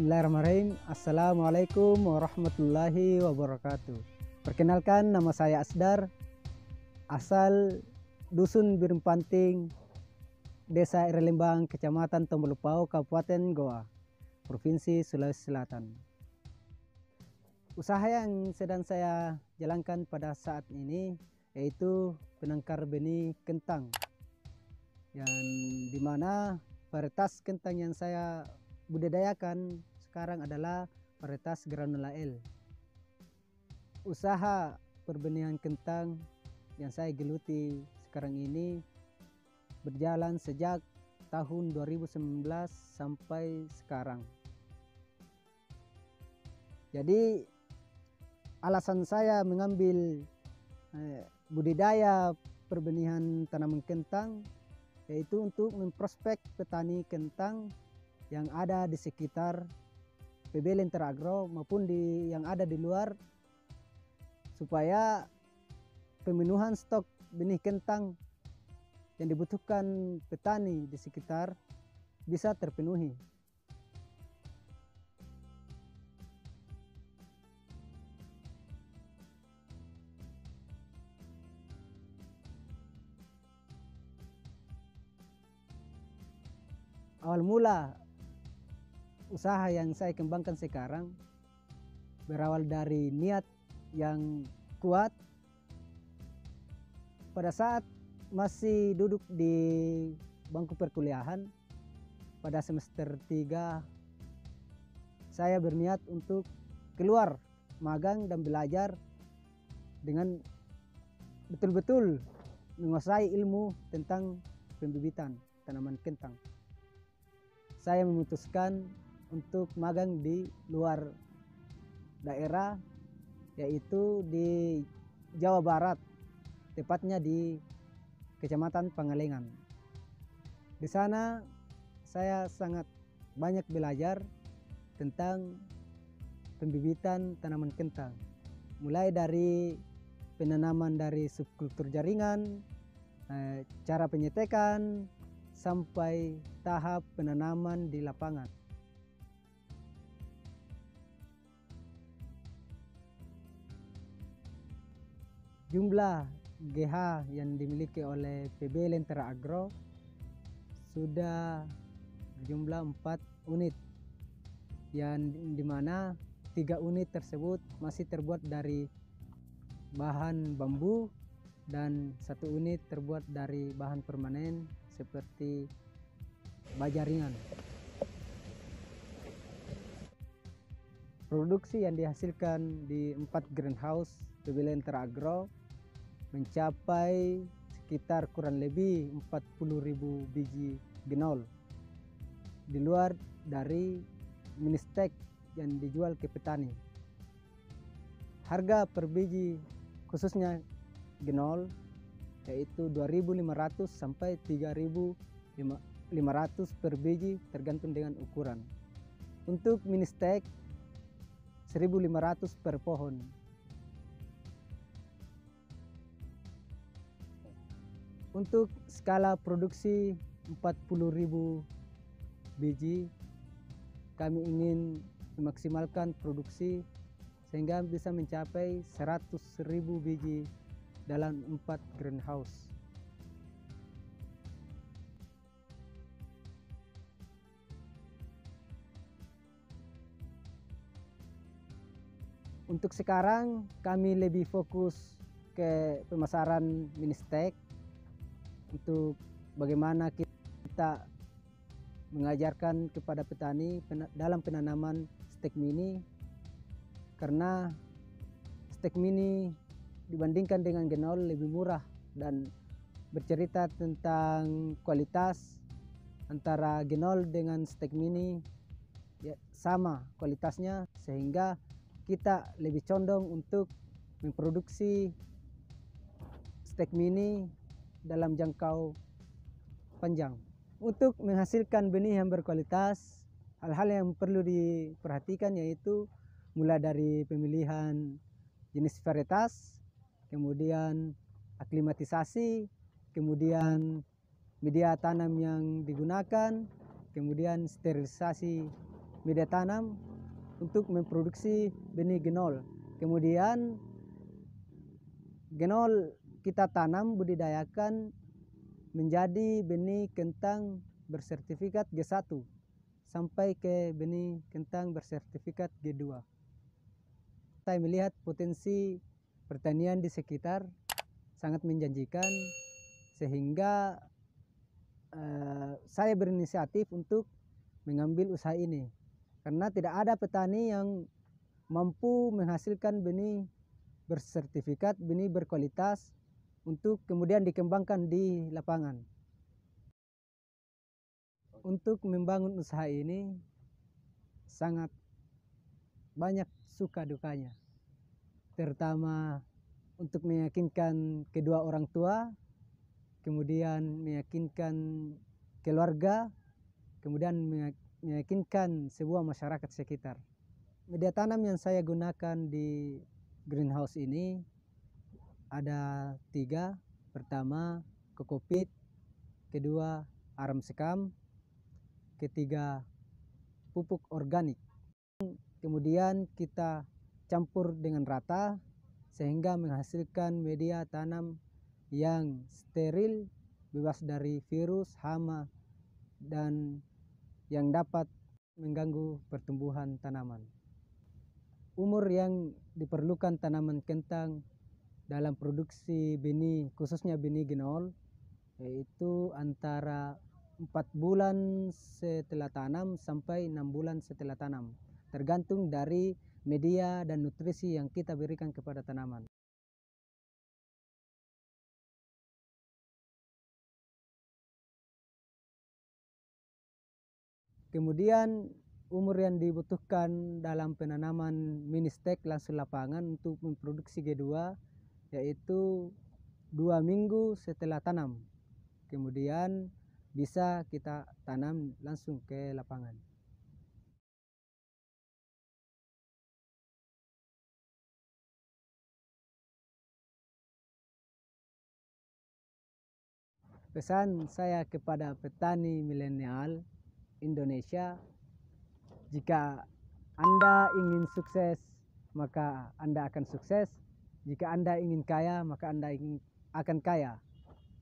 Bismillahirrahmanirrahim. Assalamualaikum warahmatullahi wabarakatuh. Perkenalkan nama saya Asdar, asal Dusun Birempanting, Desa Irelembang, Kecamatan Tombolupau, Kabupaten Goa, Provinsi Sulawesi Selatan. Usaha yang sedang saya jalankan pada saat ini yaitu penangkar benih kentang yang di mana varietas kentang yang saya budidayakan sekarang adalah varietas granula L. Usaha perbenihan kentang yang saya geluti sekarang ini berjalan sejak tahun 2019 sampai sekarang. Jadi alasan saya mengambil eh, budidaya perbenihan tanaman kentang yaitu untuk memprospek petani kentang yang ada di sekitar PB Lentera Agro maupun di yang ada di luar supaya pemenuhan stok benih kentang yang dibutuhkan petani di sekitar bisa terpenuhi. awal mula usaha yang saya kembangkan sekarang berawal dari niat yang kuat. Pada saat masih duduk di bangku perkuliahan pada semester 3 saya berniat untuk keluar magang dan belajar dengan betul-betul menguasai ilmu tentang pembibitan tanaman kentang. Saya memutuskan untuk magang di luar daerah yaitu di Jawa Barat tepatnya di Kecamatan Pangalengan. Di sana saya sangat banyak belajar tentang pembibitan tanaman kentang. Mulai dari penanaman dari subkultur jaringan, eh, cara penyetekan, sampai tahap penanaman di lapangan. Jumlah GH yang dimiliki oleh PB Lentera Agro sudah jumlah 4 unit yang di mana tiga unit tersebut masih terbuat dari bahan bambu dan satu unit terbuat dari bahan permanen seperti baja ringan. Produksi yang dihasilkan di empat greenhouse Pebelen Teragro mencapai sekitar kurang lebih 40.000 biji genol di luar dari ministek yang dijual ke petani. Harga per biji khususnya genol yaitu 2.500 sampai 3.500 per biji tergantung dengan ukuran. Untuk mini stack 1.500 per pohon. Untuk skala produksi 40.000 biji kami ingin memaksimalkan produksi sehingga bisa mencapai 100.000 biji dalam empat greenhouse. Untuk sekarang kami lebih fokus ke pemasaran mini stack untuk bagaimana kita mengajarkan kepada petani dalam penanaman stek mini. Karena stek mini dibandingkan dengan genol lebih murah dan bercerita tentang kualitas antara genol dengan steak mini ya, sama kualitasnya sehingga kita lebih condong untuk memproduksi steak mini dalam jangkau panjang. Untuk menghasilkan benih yang berkualitas, hal-hal yang perlu diperhatikan yaitu mulai dari pemilihan jenis varietas, kemudian aklimatisasi, kemudian media tanam yang digunakan, kemudian sterilisasi media tanam untuk memproduksi benih genol. Kemudian genol kita tanam budidayakan menjadi benih kentang bersertifikat G1 sampai ke benih kentang bersertifikat G2. Saya melihat potensi pertanian di sekitar sangat menjanjikan sehingga uh, saya berinisiatif untuk mengambil usaha ini karena tidak ada petani yang mampu menghasilkan benih bersertifikat, benih berkualitas untuk kemudian dikembangkan di lapangan. Untuk membangun usaha ini sangat banyak suka dukanya. Terutama untuk meyakinkan kedua orang tua, kemudian meyakinkan keluarga, kemudian meyakinkan sebuah masyarakat sekitar. Media tanam yang saya gunakan di greenhouse ini ada tiga. Pertama, kokopit. Kedua, aram sekam. Ketiga, pupuk organik. Kemudian kita campur dengan rata sehingga menghasilkan media tanam yang steril, bebas dari virus, hama, dan yang dapat mengganggu pertumbuhan tanaman. Umur yang diperlukan tanaman kentang dalam produksi benih, khususnya benih genol, yaitu antara 4 bulan setelah tanam sampai 6 bulan setelah tanam. Tergantung dari media dan nutrisi yang kita berikan kepada tanaman. Kemudian umur yang dibutuhkan dalam penanaman ministek langsung lapangan untuk memproduksi G2 yaitu dua minggu setelah tanam. Kemudian bisa kita tanam langsung ke lapangan. Pesan saya kepada petani milenial Indonesia, jika Anda ingin sukses, maka Anda akan sukses. Jika Anda ingin kaya, maka Anda ingin, akan kaya.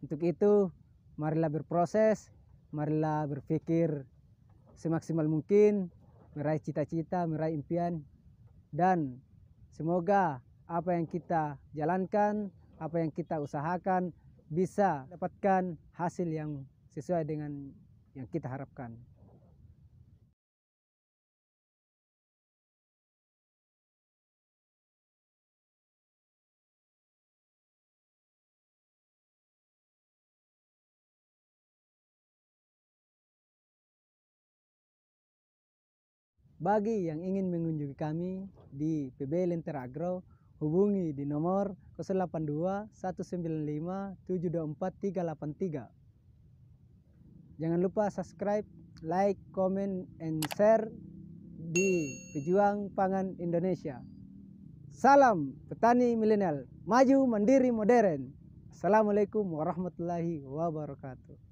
Untuk itu, marilah berproses, marilah berpikir semaksimal mungkin, meraih cita-cita, meraih impian, dan semoga apa yang kita jalankan, apa yang kita usahakan bisa dapatkan hasil yang sesuai dengan yang kita harapkan. Bagi yang ingin mengunjungi kami di PB Lentera Agro, hubungi di nomor 082 195 724 383. Jangan lupa subscribe, like, comment, and share di Pejuang Pangan Indonesia. Salam petani milenial, maju mandiri modern. Assalamualaikum warahmatullahi wabarakatuh.